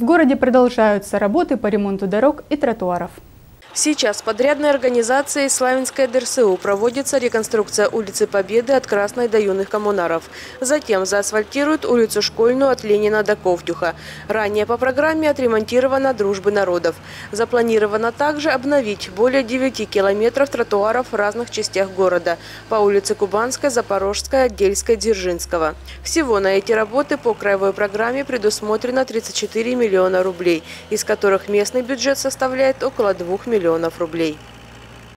В городе продолжаются работы по ремонту дорог и тротуаров. Сейчас подрядной организацией «Славянская ДРСУ» проводится реконструкция улицы Победы от Красной до Юных коммунаров. Затем заасфальтируют улицу Школьную от Ленина до Ковтюха. Ранее по программе отремонтирована «Дружбы народов». Запланировано также обновить более 9 километров тротуаров в разных частях города по улице Кубанской, Запорожской, Отдельской, Дзержинского. Всего на эти работы по краевой программе предусмотрено 34 миллиона рублей, из которых местный бюджет составляет около 2 миллионов миллионов рублей.